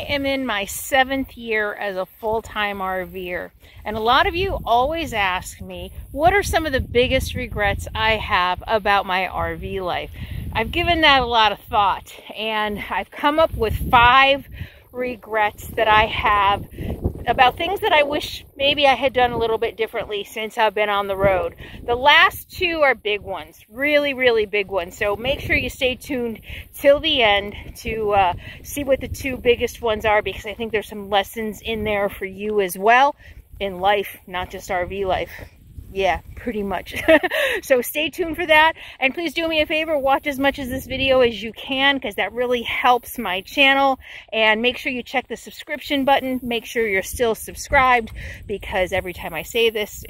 I am in my seventh year as a full-time RVer. And a lot of you always ask me, what are some of the biggest regrets I have about my RV life? I've given that a lot of thought and I've come up with five regrets that I have about things that I wish maybe I had done a little bit differently since I've been on the road. The last two are big ones, really, really big ones. So make sure you stay tuned till the end to uh, see what the two biggest ones are because I think there's some lessons in there for you as well in life, not just RV life yeah, pretty much. so stay tuned for that. And please do me a favor, watch as much of this video as you can because that really helps my channel. And make sure you check the subscription button. Make sure you're still subscribed because every time I say this,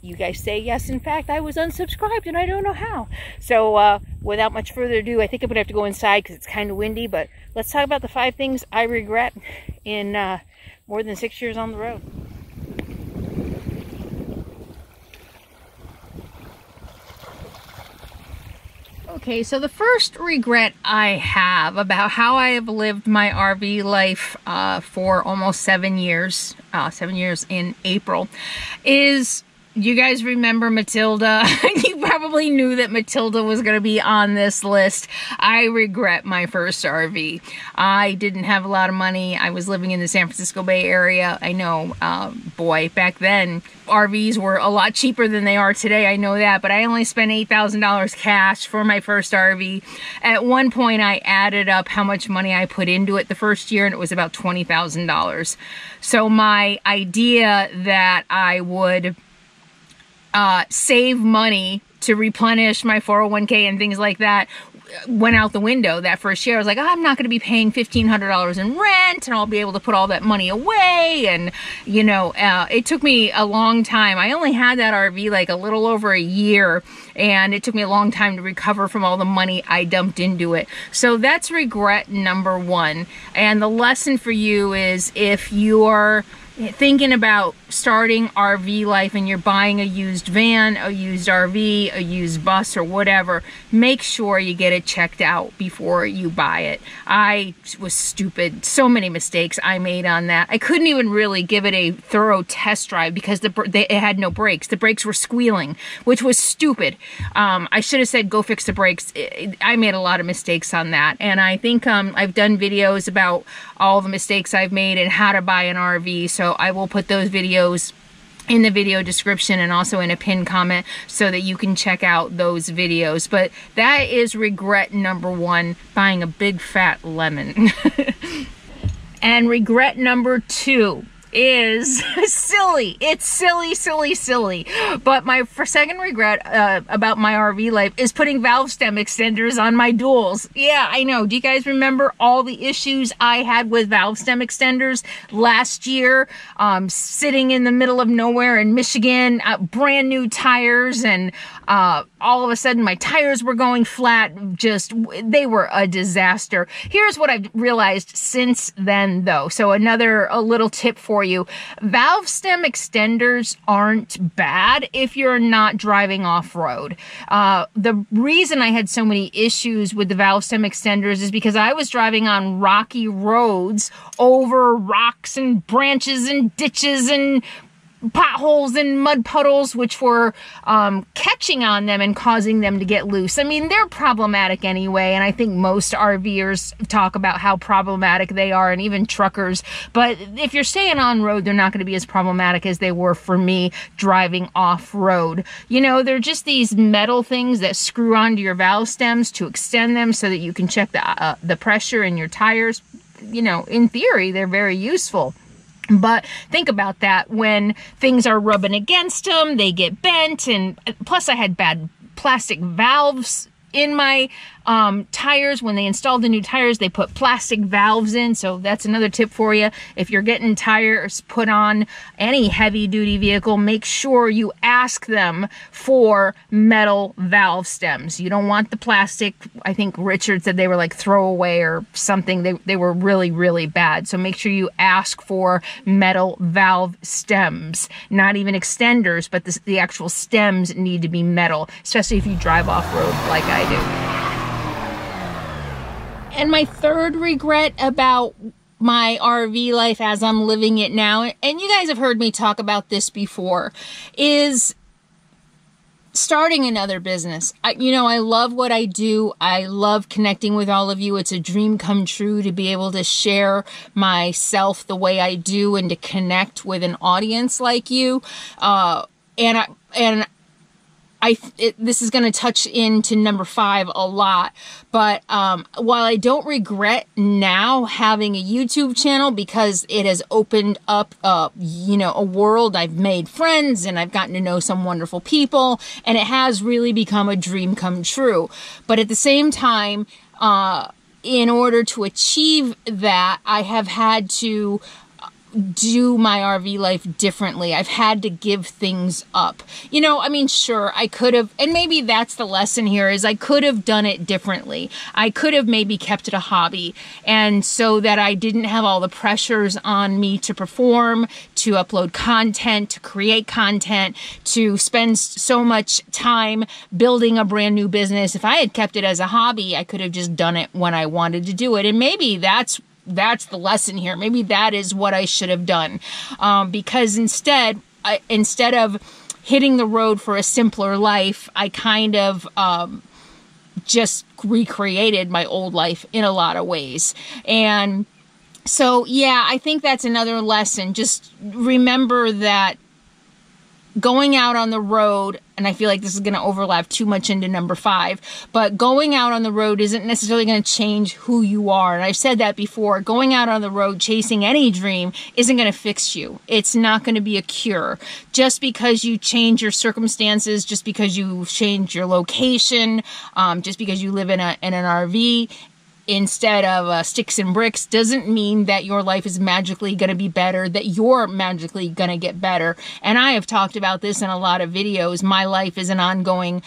you guys say, yes, in fact, I was unsubscribed and I don't know how. So uh, without much further ado, I think I'm going to have to go inside because it's kind of windy. But let's talk about the five things I regret in uh, more than six years on the road. Okay, so the first regret I have about how I have lived my RV life uh, for almost seven years, uh, seven years in April, is you guys remember Matilda? you probably knew that Matilda was going to be on this list. I regret my first RV. I didn't have a lot of money. I was living in the San Francisco Bay Area. I know, uh, boy, back then RVs were a lot cheaper than they are today. I know that, but I only spent $8,000 cash for my first RV. At one point, I added up how much money I put into it the first year, and it was about $20,000. So my idea that I would uh, save money to replenish my 401k and things like that went out the window that first year. I was like, oh, I'm not going to be paying $1,500 in rent and I'll be able to put all that money away. And, you know, uh, it took me a long time. I only had that RV like a little over a year and it took me a long time to recover from all the money I dumped into it. So that's regret number one. And the lesson for you is if you're thinking about starting RV life and you're buying a used van, a used RV, a used bus, or whatever, make sure you get it checked out before you buy it. I was stupid. So many mistakes I made on that. I couldn't even really give it a thorough test drive because the they, it had no brakes. The brakes were squealing, which was stupid. Um, I should have said go fix the brakes. I made a lot of mistakes on that, and I think um, I've done videos about all the mistakes I've made and how to buy an RV. So I will put those videos in the video description and also in a pinned comment so that you can check out those videos. But that is regret number one, buying a big fat lemon. and regret number two, is silly. It's silly, silly, silly. But my second regret uh, about my RV life is putting valve stem extenders on my duals. Yeah, I know. Do you guys remember all the issues I had with valve stem extenders last year? Um, sitting in the middle of nowhere in Michigan, uh, brand new tires, and uh, all of a sudden my tires were going flat. Just, they were a disaster. Here's what I've realized since then, though. So another a little tip for you. Valve stem extenders aren't bad if you're not driving off-road. Uh, the reason I had so many issues with the valve stem extenders is because I was driving on rocky roads over rocks and branches and ditches and potholes and mud puddles which were um, catching on them and causing them to get loose. I mean, they're problematic anyway, and I think most RVers talk about how problematic they are, and even truckers. But if you're staying on road, they're not going to be as problematic as they were for me driving off road. You know, they're just these metal things that screw onto your valve stems to extend them so that you can check the uh, the pressure in your tires. You know, in theory, they're very useful. But think about that. When things are rubbing against them, they get bent, and uh, plus I had bad plastic valves in my um, tires, when they installed the new tires, they put plastic valves in. So that's another tip for you. If you're getting tires put on any heavy duty vehicle, make sure you ask them for metal valve stems. You don't want the plastic. I think Richard said they were like throwaway or something. They, they were really, really bad. So make sure you ask for metal valve stems, not even extenders, but the, the actual stems need to be metal, especially if you drive off road like I do. And my third regret about my RV life as I'm living it now, and you guys have heard me talk about this before, is starting another business. I, you know, I love what I do. I love connecting with all of you. It's a dream come true to be able to share myself the way I do and to connect with an audience like you. Uh, and I, and I it, this is going to touch into number five a lot, but um, while I don't regret now having a YouTube channel because it has opened up, you know, a world. I've made friends and I've gotten to know some wonderful people, and it has really become a dream come true. But at the same time, uh, in order to achieve that, I have had to do my RV life differently. I've had to give things up. You know, I mean, sure, I could have, and maybe that's the lesson here is I could have done it differently. I could have maybe kept it a hobby and so that I didn't have all the pressures on me to perform, to upload content, to create content, to spend so much time building a brand new business. If I had kept it as a hobby, I could have just done it when I wanted to do it. And maybe that's that's the lesson here. Maybe that is what I should have done. Um, because instead, I, instead of hitting the road for a simpler life, I kind of um, just recreated my old life in a lot of ways. And so, yeah, I think that's another lesson. Just remember that going out on the road, and I feel like this is going to overlap too much into number five, but going out on the road isn't necessarily going to change who you are. And I've said that before. Going out on the road chasing any dream isn't going to fix you. It's not going to be a cure. Just because you change your circumstances, just because you change your location, um, just because you live in, a, in an RV, instead of uh, sticks and bricks doesn't mean that your life is magically going to be better, that you're magically going to get better. And I have talked about this in a lot of videos. My life is an ongoing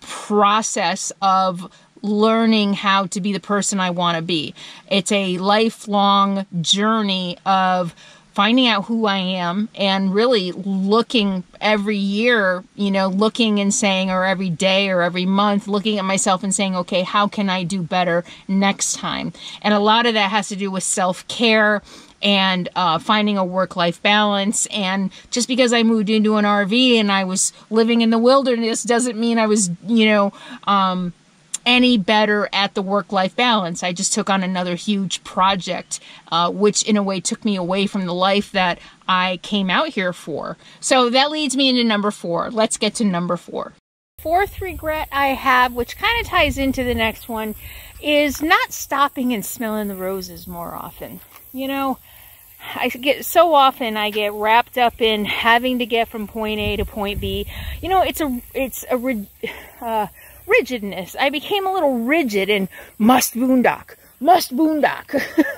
process of learning how to be the person I want to be. It's a lifelong journey of finding out who I am and really looking every year, you know, looking and saying, or every day or every month, looking at myself and saying, okay, how can I do better next time? And a lot of that has to do with self care and uh, finding a work life balance. And just because I moved into an RV and I was living in the wilderness doesn't mean I was, you know, um, any better at the work life balance. I just took on another huge project, uh, which in a way took me away from the life that I came out here for. So that leads me into number four. Let's get to number four. Fourth regret I have, which kind of ties into the next one, is not stopping and smelling the roses more often. You know, I get so often I get wrapped up in having to get from point A to point B. You know, it's a it's a uh, rigidness. I became a little rigid and must boondock, must boondock,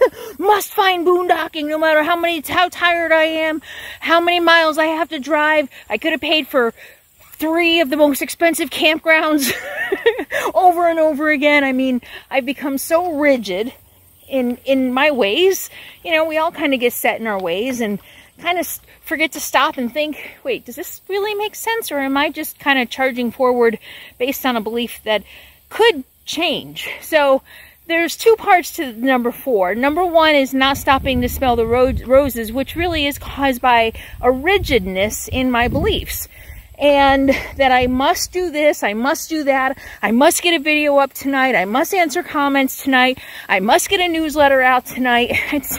must find boondocking no matter how many, how tired I am, how many miles I have to drive. I could have paid for three of the most expensive campgrounds over and over again. I mean, I've become so rigid in, in my ways. You know, we all kind of get set in our ways and kind of forget to stop and think, wait, does this really make sense? Or am I just kind of charging forward based on a belief that could change? So there's two parts to number four. Number one is not stopping to smell the ro roses, which really is caused by a rigidness in my beliefs. And that I must do this, I must do that, I must get a video up tonight, I must answer comments tonight, I must get a newsletter out tonight. It's,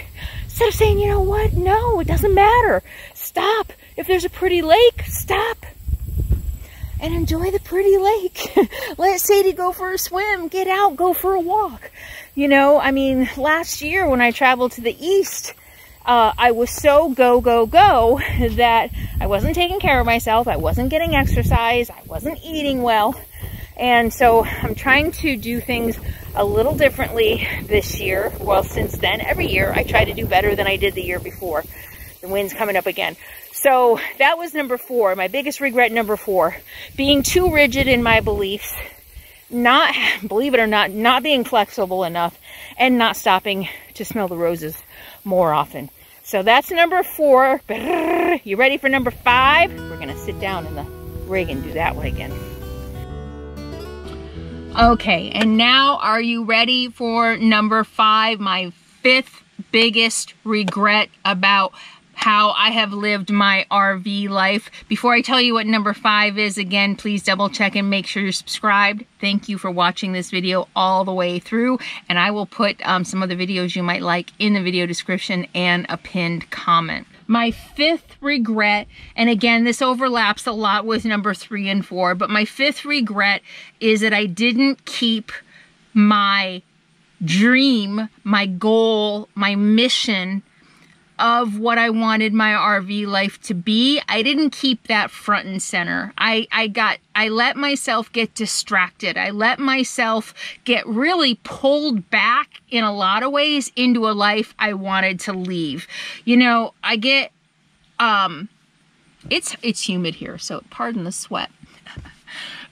instead of saying, you know what, no, it doesn't matter. Stop. If there's a pretty lake, stop and enjoy the pretty lake. Let Sadie go for a swim, get out, go for a walk. You know, I mean, last year when I traveled to the east, uh, I was so go, go, go that I wasn't taking care of myself. I wasn't getting exercise. I wasn't eating well. And so I'm trying to do things a little differently this year. Well, since then, every year I try to do better than I did the year before. The wind's coming up again. So that was number four, my biggest regret number four. Being too rigid in my beliefs, not, believe it or not, not being flexible enough, and not stopping to smell the roses more often. So that's number four. You ready for number five? We're gonna sit down in the rig and do that one again. Okay, and now are you ready for number five, my fifth biggest regret about how I have lived my RV life. Before I tell you what number five is, again, please double check and make sure you're subscribed. Thank you for watching this video all the way through. And I will put um, some of the videos you might like in the video description and a pinned comment. My fifth regret, and again, this overlaps a lot with number three and four, but my fifth regret is that I didn't keep my dream, my goal, my mission of what I wanted my RV life to be. I didn't keep that front and center. I, I got, I let myself get distracted. I let myself get really pulled back in a lot of ways into a life I wanted to leave. You know, I get, um, it's, it's humid here, so pardon the sweat.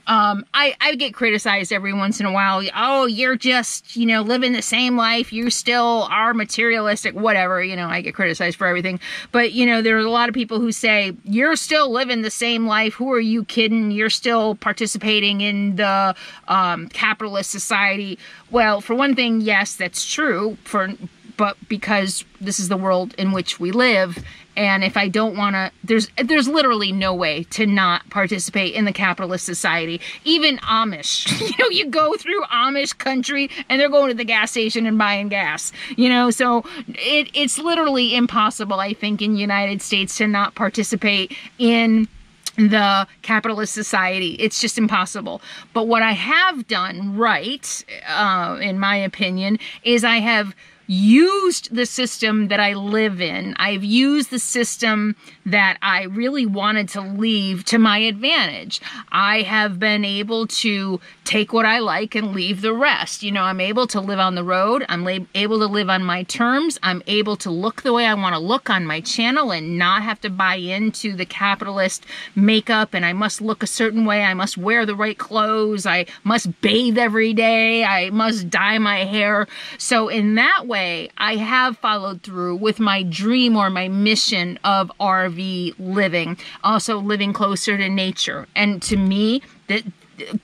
Um, I, I get criticized every once in a while. Oh, you're just, you know, living the same life. You still are materialistic, whatever. You know, I get criticized for everything. But, you know, there's a lot of people who say, you're still living the same life. Who are you kidding? You're still participating in the um, capitalist society. Well, for one thing, yes, that's true. For but because this is the world in which we live and if I don't want to there's there's literally no way to not participate in the capitalist society even Amish you know you go through Amish country and they're going to the gas station and buying gas you know so it it's literally impossible I think in United States to not participate in the capitalist society. It's just impossible. But what I have done right, uh, in my opinion, is I have used the system that I live in. I've used the system that I really wanted to leave to my advantage. I have been able to take what I like and leave the rest. You know, I'm able to live on the road. I'm able to live on my terms. I'm able to look the way I want to look on my channel and not have to buy into the capitalist makeup and I must look a certain way. I must wear the right clothes. I must bathe every day. I must dye my hair. So in that way, I have followed through with my dream or my mission of RV living, also living closer to nature. And to me, that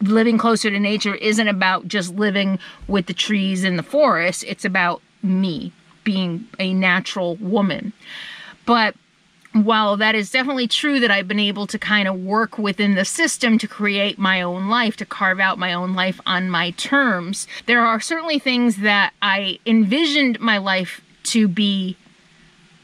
living closer to nature isn't about just living with the trees in the forest. It's about me being a natural woman. But while that is definitely true that I've been able to kind of work within the system to create my own life, to carve out my own life on my terms, there are certainly things that I envisioned my life to be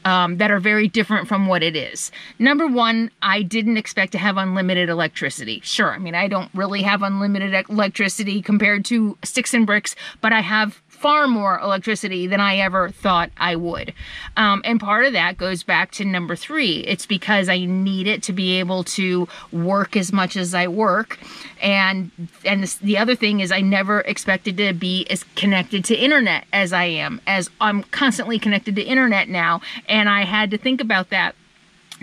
um, that are very different from what it is. Number one, I didn't expect to have unlimited electricity. Sure, I mean, I don't really have unlimited electricity compared to sticks and bricks, but I have far more electricity than I ever thought I would. Um, and part of that goes back to number three. It's because I need it to be able to work as much as I work. And and this, the other thing is I never expected to be as connected to internet as I am, as I'm constantly connected to internet now. And I had to think about that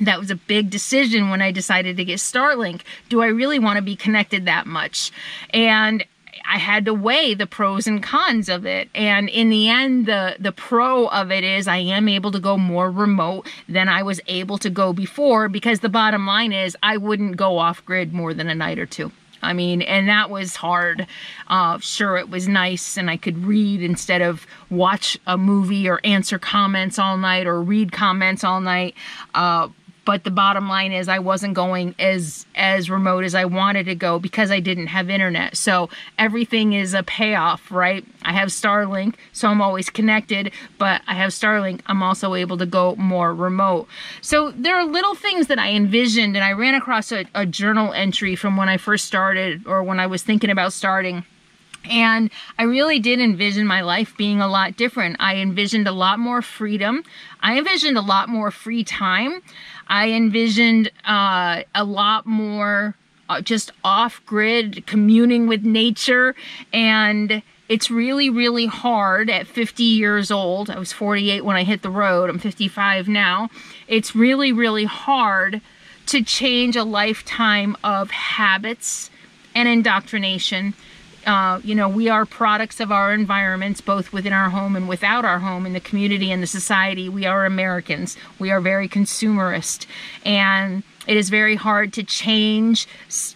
that was a big decision when I decided to get Starlink. Do I really want to be connected that much? And I had to weigh the pros and cons of it. And in the end, the, the pro of it is I am able to go more remote than I was able to go before because the bottom line is I wouldn't go off grid more than a night or two. I mean, and that was hard. Uh, sure, it was nice and I could read instead of watch a movie or answer comments all night or read comments all night. Uh, but the bottom line is I wasn't going as as remote as I wanted to go because I didn't have internet. So everything is a payoff, right? I have Starlink, so I'm always connected, but I have Starlink, I'm also able to go more remote. So there are little things that I envisioned and I ran across a, a journal entry from when I first started or when I was thinking about starting and I really did envision my life being a lot different. I envisioned a lot more freedom. I envisioned a lot more free time. I envisioned uh, a lot more uh, just off-grid communing with nature and it's really really hard at 50 years old i was 48 when i hit the road i'm 55 now it's really really hard to change a lifetime of habits and indoctrination uh, you know, we are products of our environments, both within our home and without our home, in the community and the society. We are Americans. We are very consumerist. And it is very hard to change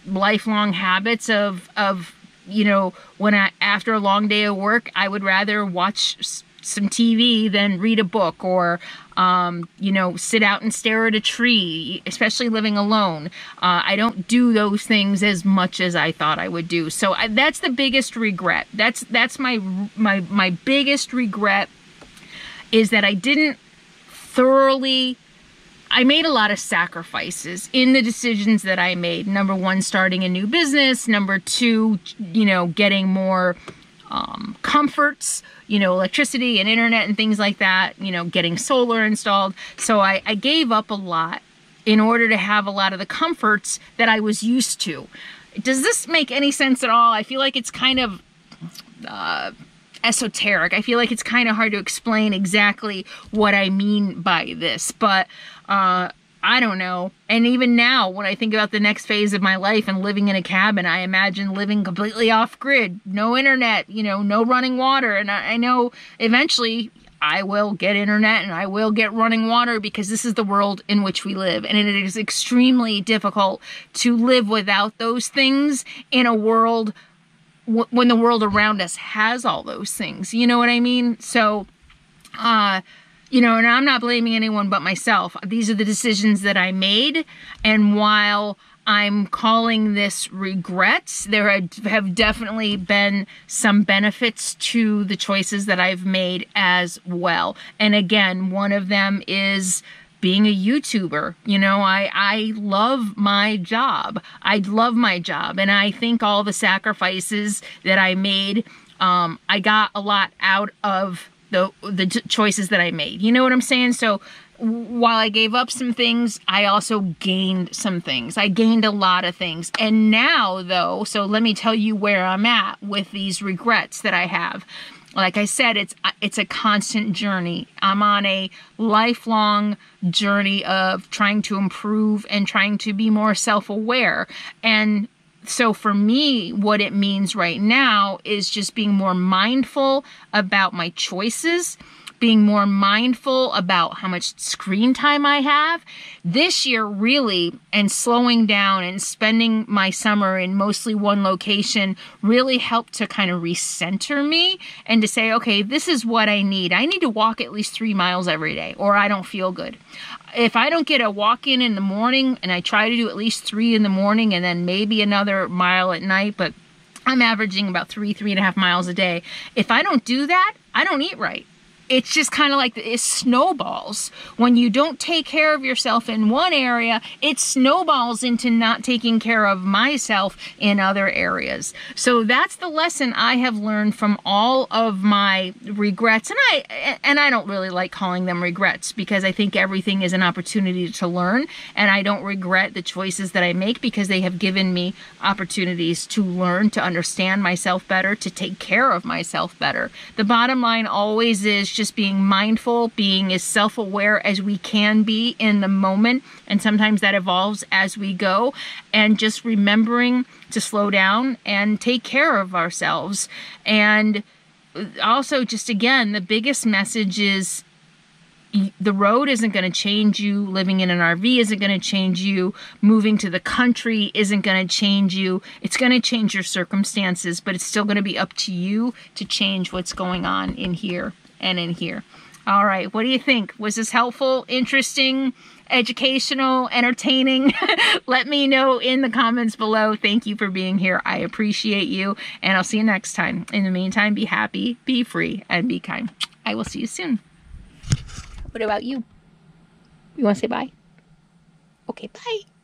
lifelong habits of, of you know, when I, after a long day of work, I would rather watch some TV than read a book or, um, you know, sit out and stare at a tree, especially living alone. Uh, I don't do those things as much as I thought I would do. So I, that's the biggest regret. That's that's my my my biggest regret is that I didn't thoroughly I made a lot of sacrifices in the decisions that I made. Number one, starting a new business. Number two, you know, getting more um, comforts, you know, electricity and internet and things like that, you know, getting solar installed. So I, I gave up a lot in order to have a lot of the comforts that I was used to. Does this make any sense at all? I feel like it's kind of uh, esoteric. I feel like it's kind of hard to explain exactly what I mean by this, but uh, I don't know. And even now, when I think about the next phase of my life and living in a cabin, I imagine living completely off grid, no internet, you know, no running water. And I, I know eventually I will get internet and I will get running water because this is the world in which we live. And it is extremely difficult to live without those things in a world when the world around us has all those things. You know what I mean? So, uh, you know, and I'm not blaming anyone but myself. These are the decisions that I made. And while I'm calling this regrets, there have definitely been some benefits to the choices that I've made as well. And again, one of them is being a YouTuber. You know, I, I love my job. I love my job. And I think all the sacrifices that I made, um, I got a lot out of the, the choices that I made. You know what I'm saying? So while I gave up some things, I also gained some things. I gained a lot of things. And now though, so let me tell you where I'm at with these regrets that I have like I said, it's uh, it's a constant journey. I'm on a lifelong journey of trying to improve and trying to be more self-aware. And so for me, what it means right now is just being more mindful about my choices being more mindful about how much screen time I have. This year, really, and slowing down and spending my summer in mostly one location really helped to kind of recenter me and to say, okay, this is what I need. I need to walk at least three miles every day or I don't feel good if I don't get a walk in in the morning, and I try to do at least three in the morning and then maybe another mile at night, but I'm averaging about three, three and a half miles a day. If I don't do that, I don't eat right it's just kind of like it snowballs. When you don't take care of yourself in one area, it snowballs into not taking care of myself in other areas. So that's the lesson I have learned from all of my regrets. And I and I don't really like calling them regrets because I think everything is an opportunity to learn and I don't regret the choices that I make because they have given me opportunities to learn, to understand myself better, to take care of myself better. The bottom line always is just being mindful, being as self aware as we can be in the moment. And sometimes that evolves as we go. And just remembering to slow down and take care of ourselves. And also, just again, the biggest message is the road isn't going to change you. Living in an RV isn't going to change you. Moving to the country isn't going to change you. It's going to change your circumstances, but it's still going to be up to you to change what's going on in here and in here. All right, what do you think? Was this helpful, interesting, educational, entertaining? Let me know in the comments below. Thank you for being here. I appreciate you, and I'll see you next time. In the meantime, be happy, be free, and be kind. I will see you soon. What about you? You want to say bye? Okay, bye.